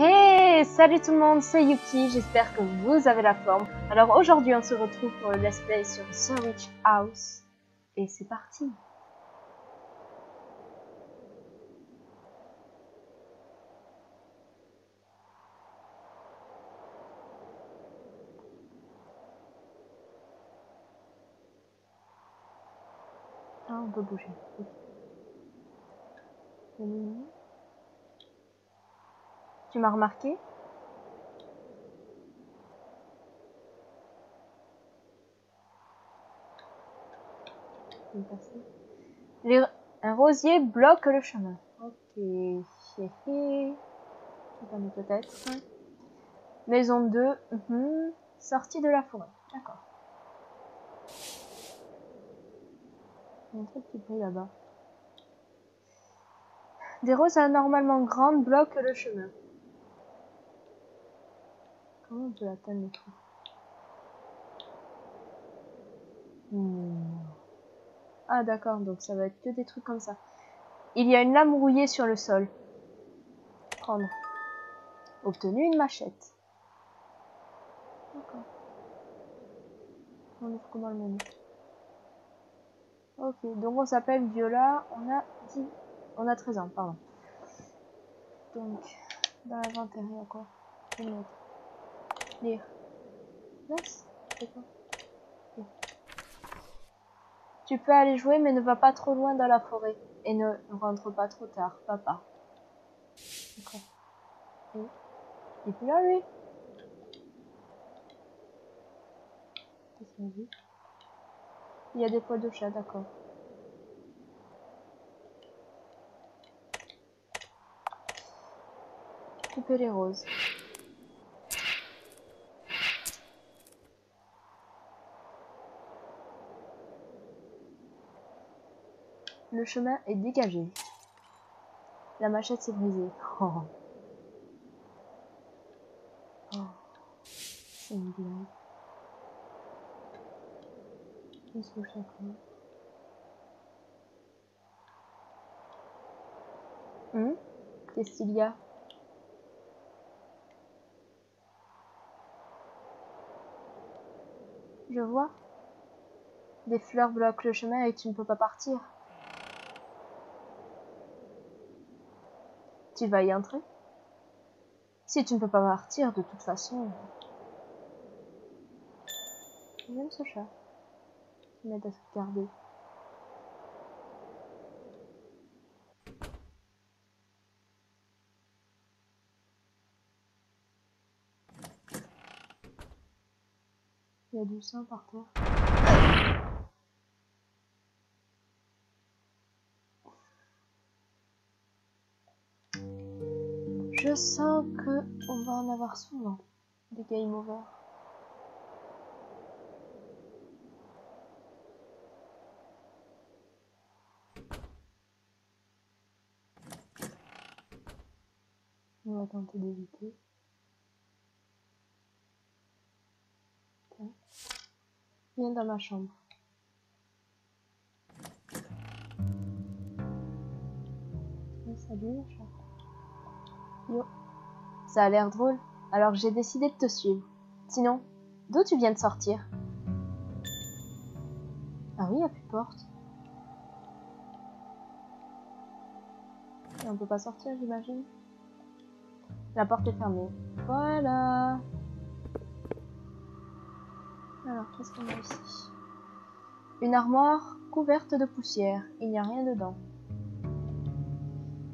Hey, salut tout le monde, c'est Yuki, j'espère que vous avez la forme. Alors aujourd'hui on se retrouve pour le let's play sur Switch House. Et c'est parti Ah, on peut bouger. Tu m'as remarqué Les... Un rosier bloque le chemin. Ok. peut-être. Maison 2. Mhm. Sortie de la forêt. D'accord. Il y a un truc qui brille là-bas. Des roses anormalement grandes bloquent le chemin. Comment on peut atteindre le trou hmm. Ah d'accord, donc ça va être que des trucs comme ça. Il y a une lame rouillée sur le sol. Prendre. Obtenu une machette. D'accord. On ouvre comment le menu Ok, donc on s'appelle Viola, on a 10... On a 13 ans, pardon. Donc, dans l'inventaire, il y a quoi? Tu peux aller jouer, mais ne va pas trop loin dans la forêt. Et ne rentre pas trop tard, papa. D'accord. Il est plus là, lui Il y a des poils de chat, d'accord. Couper les roses. Le chemin est dégagé. La machette s'est brisée. Oh. Oh. C'est une blague. Hum Qu'est-ce qu'il y a? Je vois. Des fleurs bloquent le chemin et tu ne peux pas partir. Tu vas y entrer Si tu ne peux pas partir, de toute façon... J'aime ce chat. Il m'aide à se regarder. Il y a du sang par terre. Je sens que on va en avoir souvent des game over. On va tenter d'éviter. Viens dans ma chambre. salut, chat. Ça a l'air drôle, alors j'ai décidé de te suivre. Sinon, d'où tu viens de sortir? Ah oui, il n'y a plus de porte. Et on peut pas sortir, j'imagine? La porte est fermée. Voilà. Alors, qu'est-ce qu'on a ici? Une armoire couverte de poussière. Il n'y a rien dedans.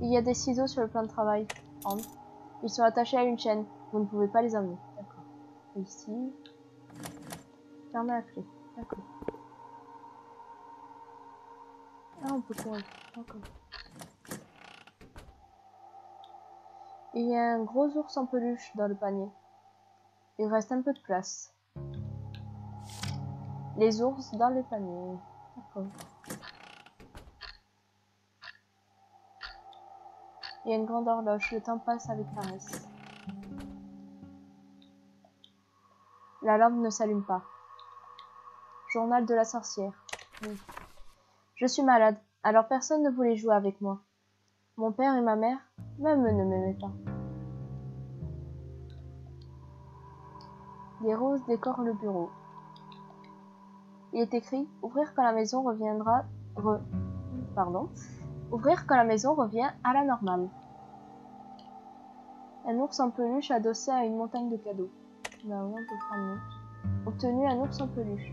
Il y a des ciseaux sur le plan de travail. Ils sont attachés à une chaîne. Vous ne pouvez pas les emmener. D'accord. Ici. Fermez la clé. D'accord. Ah, on peut courir. D'accord. Il y a un gros ours en peluche dans le panier. Il reste un peu de place. Les ours dans le panier. D'accord. Il y a une grande horloge. Le temps passe avec paresse. La lampe ne s'allume pas. Journal de la sorcière. Je suis malade, alors personne ne voulait jouer avec moi. Mon père et ma mère, même eux, ne m'aimaient pas. Des roses décorent le bureau. Il est écrit Ouvrir quand la maison reviendra. Pardon. Ouvrir quand la maison revient à la normale. Un ours en peluche adossé à une montagne de cadeaux. On peut prendre l'ours. Obtenu un ours en peluche.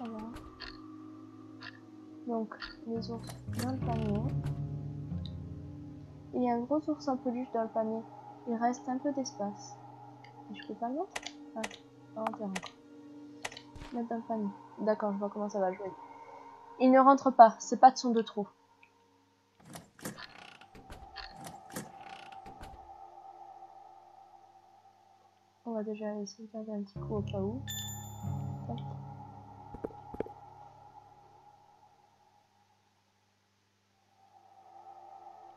Va. Donc, les ours dans le panier. Il y a un gros ours en peluche dans le panier. Il reste un peu d'espace. Je peux pas le mettre Ah, terre encore. Mettre dans le panier. D'accord, je vois comment ça va jouer. Il ne rentre pas, ses pattes sont de trop. On va déjà essayer de garder un petit coup au cas où.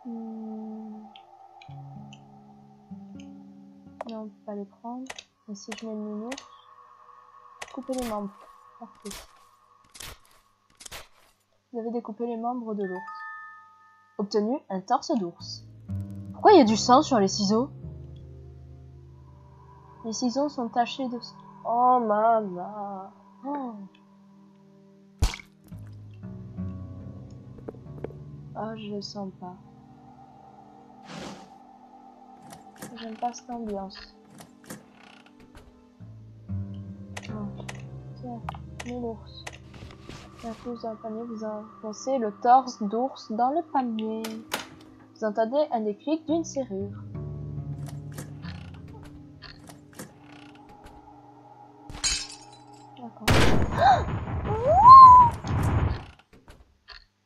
Hmm. Non, on peut pas les prendre. Et si je mets le nounours, couper les membres. Vous avez découpé les membres de l'ours. Obtenu un torse d'ours. Pourquoi il y a du sang sur les ciseaux? Les ciseaux sont tachés de... Oh maman oh. Ah, je le sens pas. J'aime pas cette ambiance. Pousse dans le panier, vous enfoncez le torse d'ours dans le panier. Vous entendez un déclic d'une serrure.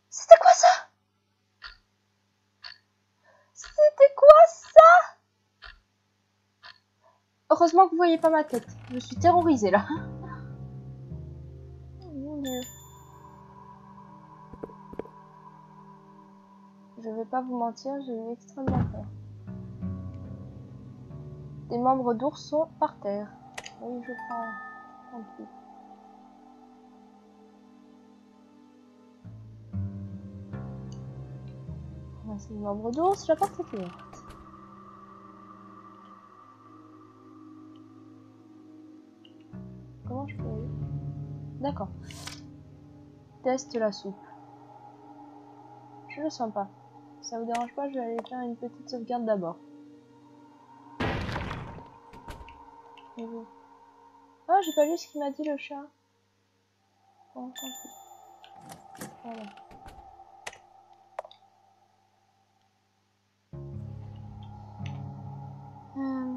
C'était quoi ça? C'était quoi ça? Heureusement que vous voyez pas ma tête. Je suis terrorisée là. Je vais pas vous mentir, j'ai eu extrêmement peur. Des membres d'ours sont par terre. Oui, je prends. Tant. Voici les membres d'ours, la porte D'accord. Teste la soupe. Je le sens pas. Ça vous dérange pas, je vais aller faire une petite sauvegarde d'abord. Et vous Ah, j'ai pas lu ce qu'il m'a dit le chat. Voilà. Euh,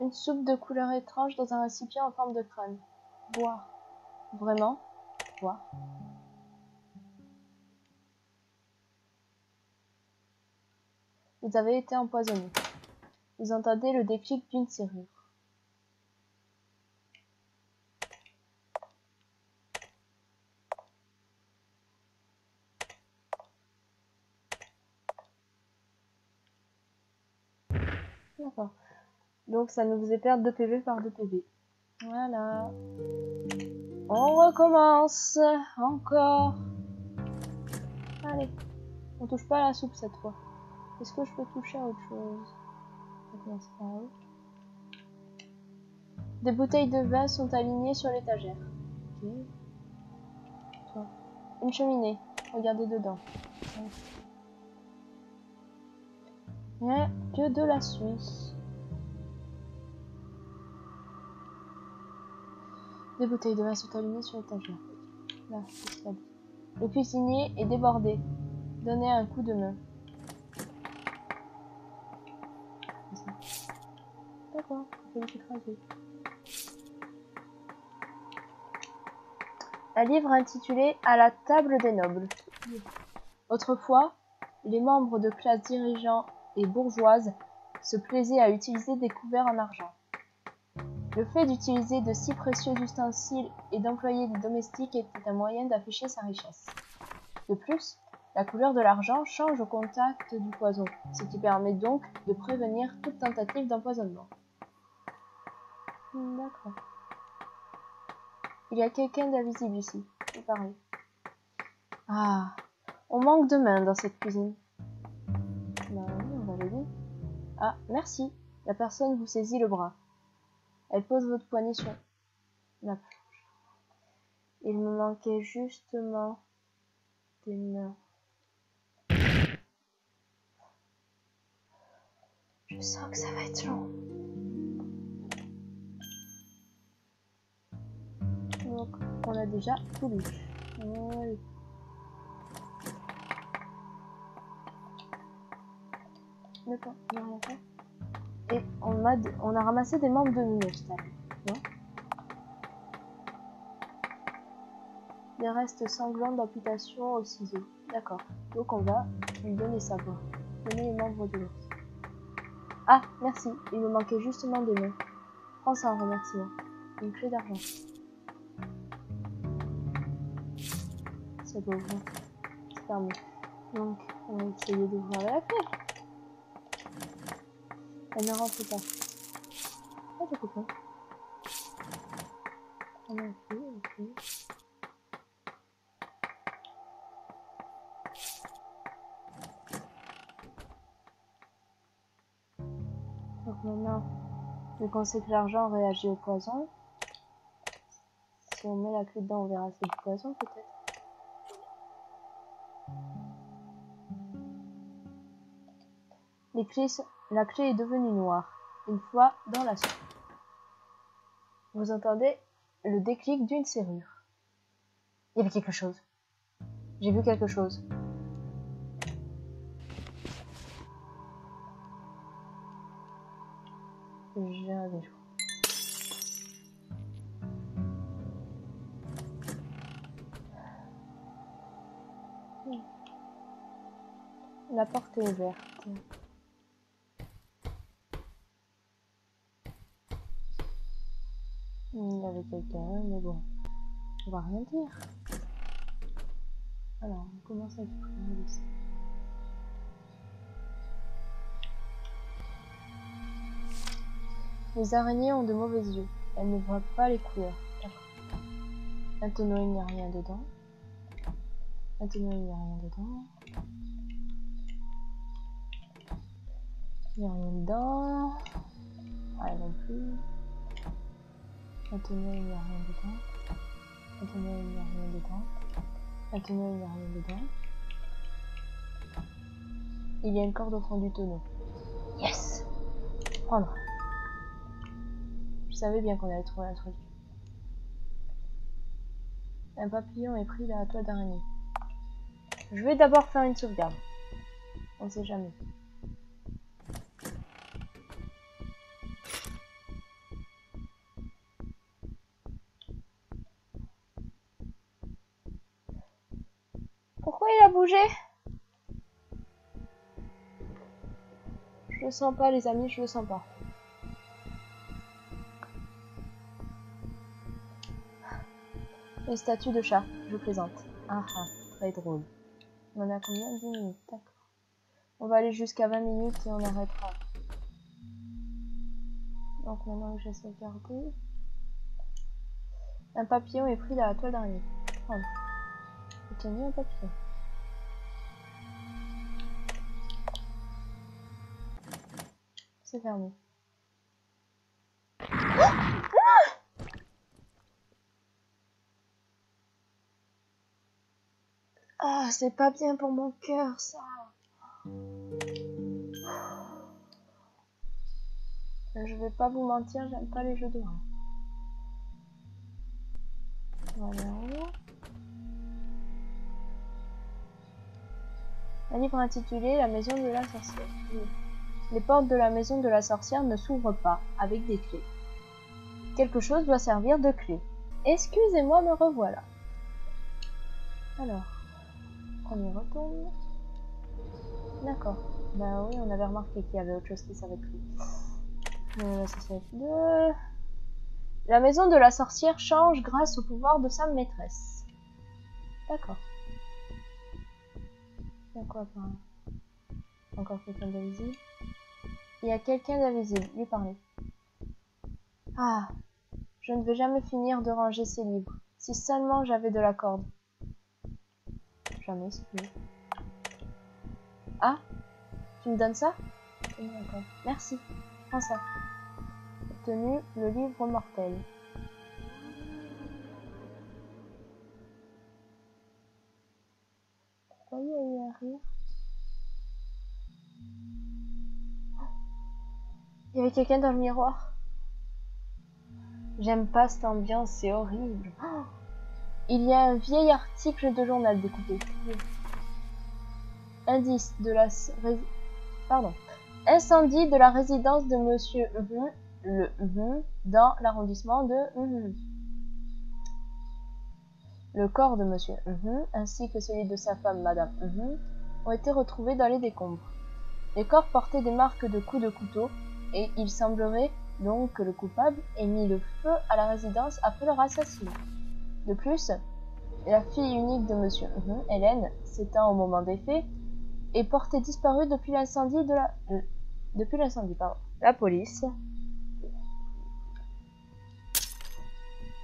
Une soupe de couleur étrange dans un récipient en forme de crâne. Boire. Vraiment? Boire. Vous avez été empoisonné. Vous entendez le déclic d'une serrure. D'accord. Donc ça nous faisait perdre 2 PV par 2 PV. Voilà. On recommence. Encore. Allez. On touche pas à la soupe cette fois. Est-ce que je peux toucher à autre chose? Des bouteilles de vin sont alignées sur l'étagère. Une cheminée. Regardez dedans. Rien que de la Suisse. Des bouteilles de vin sont alignées sur l'étagère. Là. Le cuisinier est débordé. Donnez un coup de main. D'accord, je vais l'écraser. Un livre intitulé À la table des nobles. Autrefois, les membres de classe dirigeants et bourgeoises se plaisaient à utiliser des couverts en argent. Le fait d'utiliser de si précieux ustensiles et d'employer des domestiques était un moyen d'afficher sa richesse. De plus, la couleur de l'argent change au contact du poison, ce qui permet donc de prévenir toute tentative d'empoisonnement. D'accord. Il y a quelqu'un d'invisible ici, c'est pareil. Ah, on manque de main dans cette cuisine. Bah oui, Ah, merci. La personne vous saisit le bras. Elle pose votre poignet sur la planche. Il me manquait justement des mains. Je sens que ça va être long. Donc, on a déjà tout lu. Oui. D'accord, on a rien fait. Et on a, ramassé des membres de Nino, non? Des restes sanglants d'amputation au ciseau. D'accord. Donc on va lui donner sa voix. Donner les membres de l'ours. Ah, merci. Il me manquait justement des mains. Prends ça en remerciement. Une clé d'argent. Ça doit ouvrir. C'est fermé. Donc, on va essayer d'ouvrir la clé. Elle ne rentre pas. Ah, t'es copain. On a ok, ok. Donc maintenant, vu qu'on sait que l'argent réagit au poison, si on met la clé dedans, on verra si c'est du poison peut-être. La clé est devenue noire une fois dans la soupe. Vous entendez le déclic d'une serrure. Il y avait quelque chose. J'ai vu quelque chose. J'avais. La porte est ouverte. Il y avait quelqu'un, mais bon, on va rien dire. Alors, on commence à exprimer ici. Les araignées ont de mauvais yeux. Elles ne voient pas les couleurs. Maintenant, il n'y a rien dedans. Maintenant, il n'y a rien dedans. Il n'y a rien dedans. Ah, non plus. Maintenant, il n'y a rien dedans. Maintenant, il n'y a rien dedans. Maintenant, il n'y a rien dedans. Il y a une corde au fond du tonneau. Yes Prendre. Je savais bien qu'on allait trouver un truc. Un papillon est pris dans la toile d'araignée. Je vais d'abord faire une sauvegarde. On sait jamais. Le sens pas les amis, je le sens pas. Les statues de chat, je plaisante. Ah ah, très drôle. On en a combien? 10 minutes, d'accord. On va aller jusqu'à 20 minutes et on arrêtera. Donc maintenant je sais garder. Un papillon est pris dans la toile d'araignée. Un papillon. C'est fermé. Ah, c'est pas bien pour mon cœur, ça. Je vais pas vous mentir, j'aime pas les jeux de rang. Voilà. Un livre intitulé La maison de la sorcière. Les portes de la maison de la sorcière ne s'ouvrent pas avec des clés. Quelque chose doit servir de clé. Excusez-moi, me revoilà. Alors, on y retourne. D'accord. Bah oui, on avait remarqué qu'il y avait autre chose qui servait de. Euh, c'est deux. La maison de la sorcière change grâce au pouvoir de sa maîtresse. D'accord. Il Encore quelqu'un d'invisible Il y a quelqu'un d'invisible, lui parler. Ah, je ne vais jamais finir de ranger ces livres. Si seulement j'avais de la corde. Jamais, c'est plus. Ah, tu me donnes ça? Merci. Prends ça. Obtenu le livre mortel. Pourquoi y rire? Il y avait quelqu'un dans le miroir. J'aime pas cette ambiance, c'est horrible. Oh il y a un vieil article de journal d'écouter. Indice de la pardon. Incendie de la résidence de monsieur le dans l'arrondissement de Le corps de monsieur ainsi que celui de sa femme madame ont été retrouvés dans les décombres. Les corps portaient des marques de coups de couteau et il semblerait donc que le coupable ait mis le feu à la résidence après leur assassinat. De plus, la fille unique de monsieur Hélène, s'étant au moment des faits, est portée disparue depuis l'incendie de la... Euh, depuis l'incendie, pardon. La police.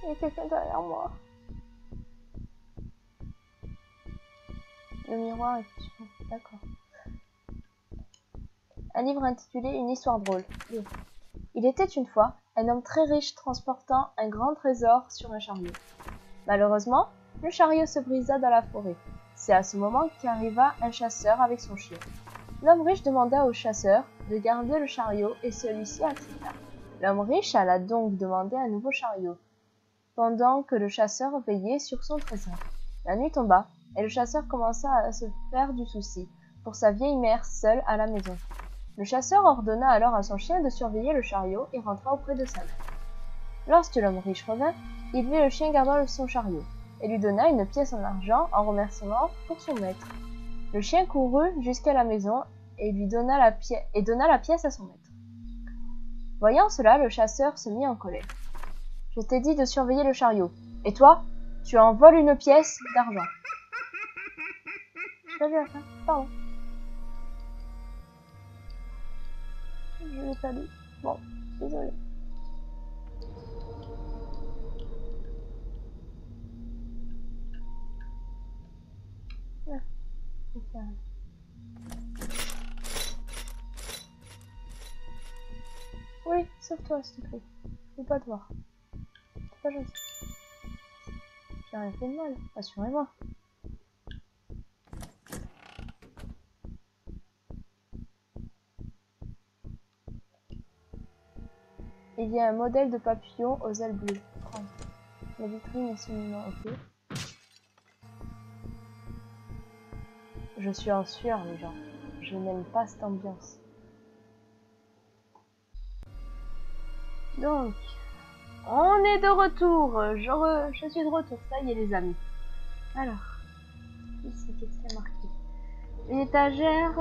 Il moi. Le miroir est... D'accord. Un livre intitulé Une histoire drôle. Il était une fois un homme très riche transportant un grand trésor sur un chariot. Malheureusement, le chariot se brisa dans la forêt. C'est à ce moment qu'arriva un chasseur avec son chien. L'homme riche demanda au chasseur de garder le chariot et celui-ci accepta. L'homme riche alla donc demander un nouveau chariot, pendant que le chasseur veillait sur son trésor. La nuit tomba, et le chasseur commença à se faire du souci pour sa vieille mère seule à la maison. Le chasseur ordonna alors à son chien de surveiller le chariot et rentra auprès de sa mère. Lorsque l'homme riche revint, il vit le chien gardant son chariot et lui donna une pièce en argent en remerciement pour son maître. Le chien courut jusqu'à la maison et lui donna la, pièce à son maître. Voyant cela, le chasseur se mit en colère. Je t'ai dit de surveiller le chariot. Et toi, tu en voles une pièce d'argent. Je Je l'ai lu. Bon, désolé. Oui, sauve-toi, s'il te plaît. Je veux pas te voir. C'est pas gentil. J'ai rien fait de mal, assurez-moi. Il y a un modèle de papillon aux ailes bleues. La vitrine est seulement ok. Je suis en sueur, les gens. Je n'aime pas cette ambiance. Donc, on est de retour. Je, suis de retour. Ça y est, les amis. Alors, ici, qu'est-ce qu'il y a marqué? Une étagère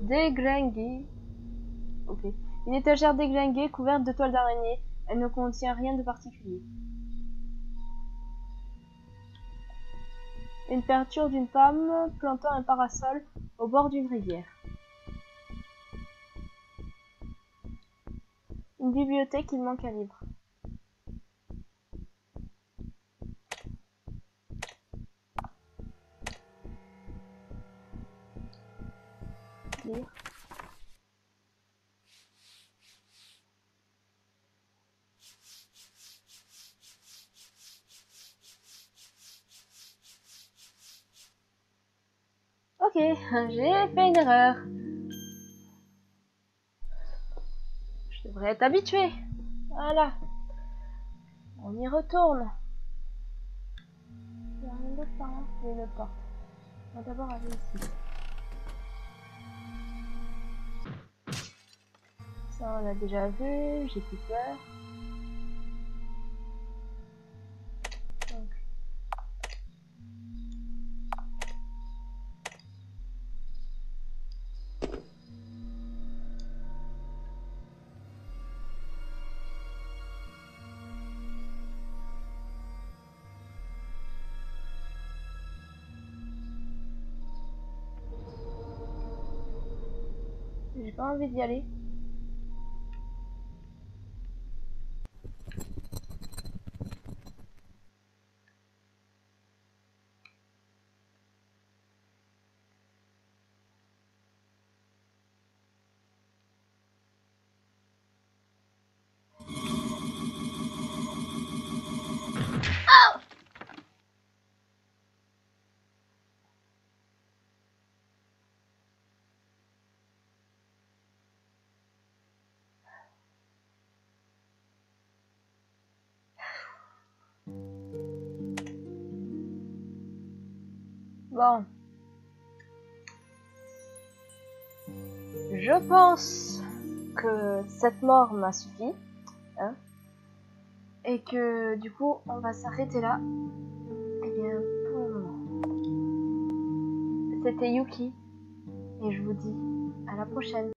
déglinguée. Ok. Une étagère déglinguée couverte de toiles d'araignée. Elle ne contient rien de particulier. Une peinture d'une femme plantant un parasol au bord d'une rivière. Une bibliothèque, il manque un livre. Ok, j'ai fait une erreur. Je devrais être habitué. Voilà. On y retourne. Il y a une porte. On va d'abord aller ici. Ça, on a déjà vu. J'ai plus peur. J'ai pas envie d'y aller. Je pense que cette mort m'a suffi. Hein, et que du coup, on va s'arrêter là. Eh bien, pour. C'était Yuki. Et je vous dis à la prochaine.